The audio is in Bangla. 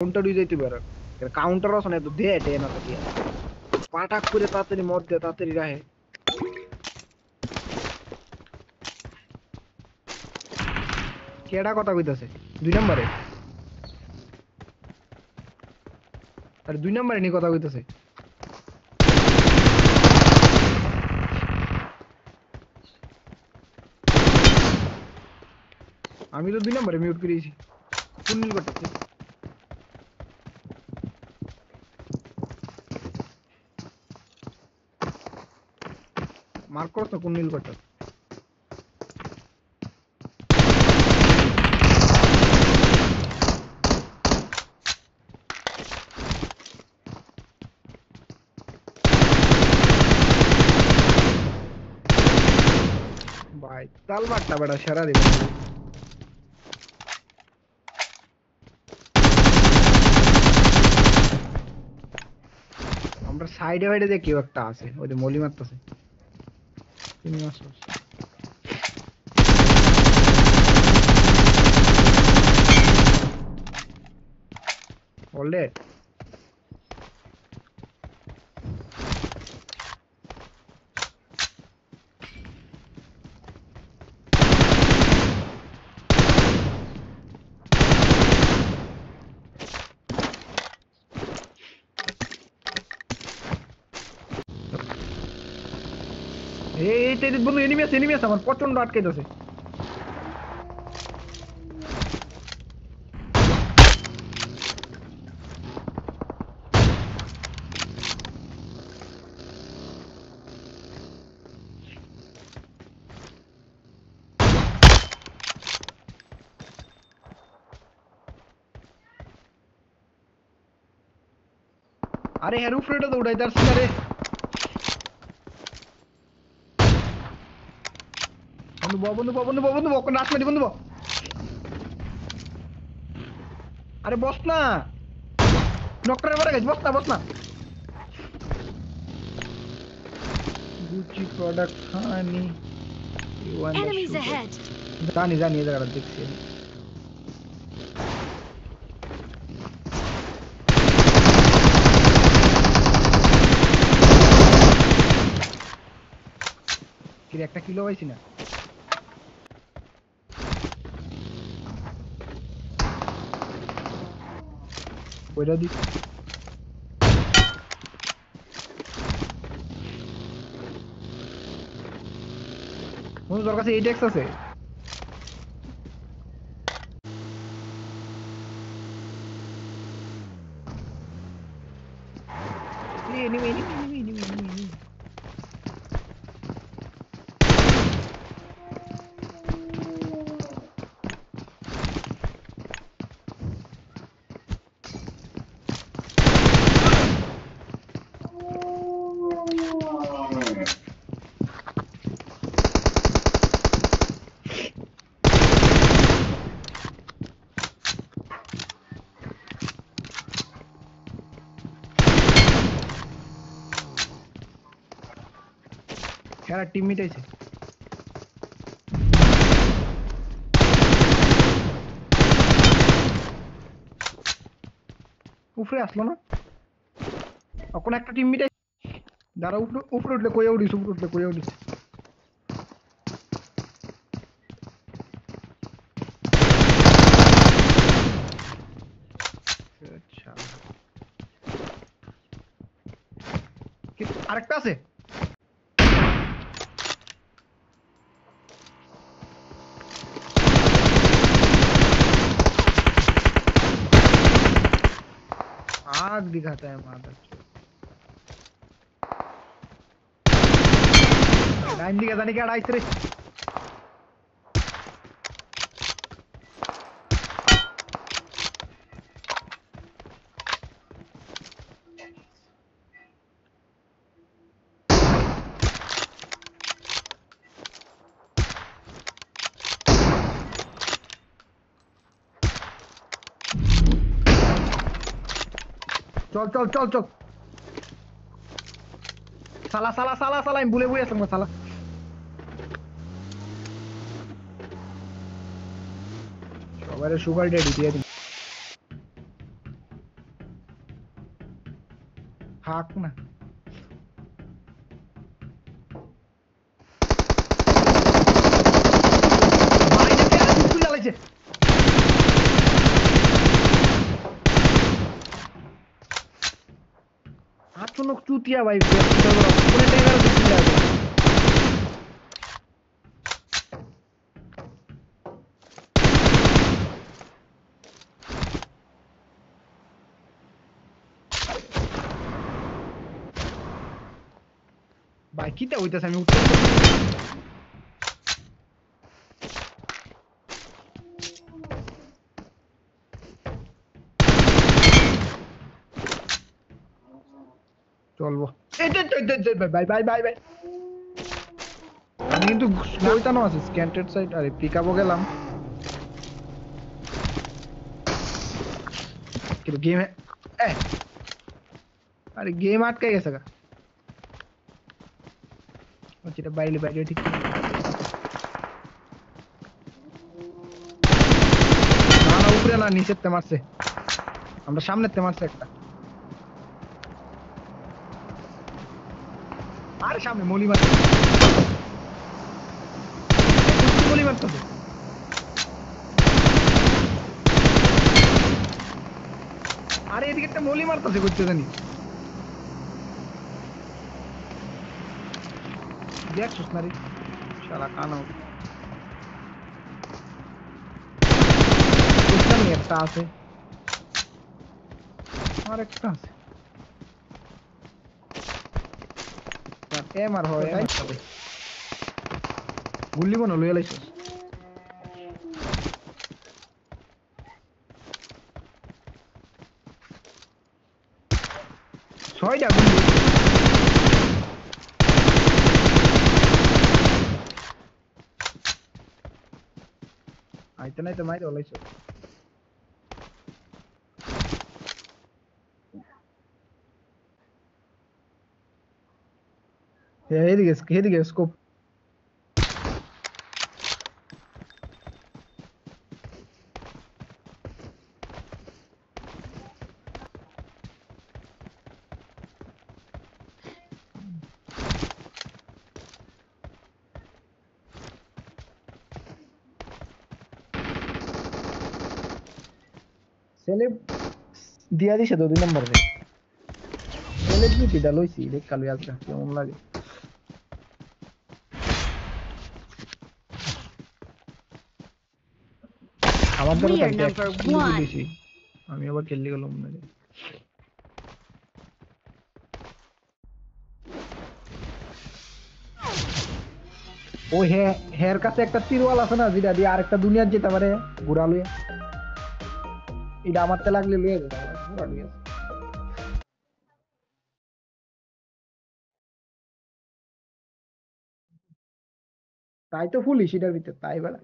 কাউন্টার হয়ে যাইতে পারে কাউন্টার আছে না তো দে দে না তো দিয়া পাটাক করে তাড়াতাড়ি মদ দে তাড়াতাড়ি রাহে কেডা কথা কইতাছে দুই নম্বরে আরে দুই নম্বরে নি কথা কইতাছে আমি তো দুই নম্বরে মিউট করেছি কোন নীল করতেছে মার্ক করছ কোন নীল করতেছে ভাই, তাল মারটা বেটা, সেরা দিবে। আমরা সাইডে দিয়ে কেউ একটা আছে, ওই মলি মারতেছে। eliminações. Olé. অলরেড এই এই এই, বন্ধু এনিমি আছে এনিমি আছে আমার প্রচণ্ড আটকাইতেছে। আরে হ্যাঁ রুফরেটা তো উড়াই তার রে। বন্ধু বন্ধু বন্ধু বন্ধু মারি বন্ধু আরে বস না। গেছে বস না বস না। গুচি প্রোডাক্ট খানি। Enemies ahead! জানি জানি এই জায়গাটা দেখছি। একটা কিলো পাইছি না? ওইটা দি বন্ধু তোর কাছে এইট এক্স আছে Enemy, enemy, খেলার টিমমেট আছে উপরে আসলো না? এখন একটা টিমমেট দাঁড়া, উপরে উপরে উঠলে কইয়া উঠিস, উপরে উঠলে কইয়া উঠিস। আচ্ছা। আরেকটা আছে? आग दिखाता है मादर। डाइन दिखाता नहीं क्या अढ़ाई চল চল চল চল। সালা সালা সালা সালা আমি ভুলে ভুলে আসলাম সালা সবারে সুগার ডেডি দিয়ে দিই থাক না। বাইরে চালাইছে हाथों नक चूतिया भाई पूरे टैगर दिख रहा है Vai, que deu, tá saindo. চলবো এই যে, যে, যে, যে, বাই বাই বাই বাই আমি কিন্তু ওইটানো আছে স্ক্যান্টেড সাইড আরে পিক আপও গেলাম কিন্তু গেম আরে গেম আটকে গেছে গা আচ্ছা এটা বাইরে বাইরে ঠিক করে। না না উপরে না নিচের তে মারছে আমরা সামনের তে মারছে একটা আরে সামনে মলি মারছে মলি মারতেছে আরে এদিকে একটা মলি মারতেছে করতে জানি দেখছিস না রে শালা কানা এখানে একটা আছে আর একটা আছে এম আর হয় এম আর গুল্লি মনে লইয়া লাইছিস ছয়টা গুল্লি আইতে নাইতে মাইরে ওলাইছো हेरिगे हेरिगे स्कोप दिया दी शदोदी नंबर दे सेलेब भी डालो इसी, देख, कल याद रखते हैं लगे। Kill one. দিয়েছি। আমি আবার গেলাম না ও হে হের কাছে একটা তিরওয়াল আছে না যেটা দিয়ে আরেকটা দুনিয়ার যেতে পারে ঘুরা লইয়া এটা আমার তে লাগলে লইয়া যেতে পারে ঘুরা তাই তো ফুলি সেটার ভিতর তাই বেড়া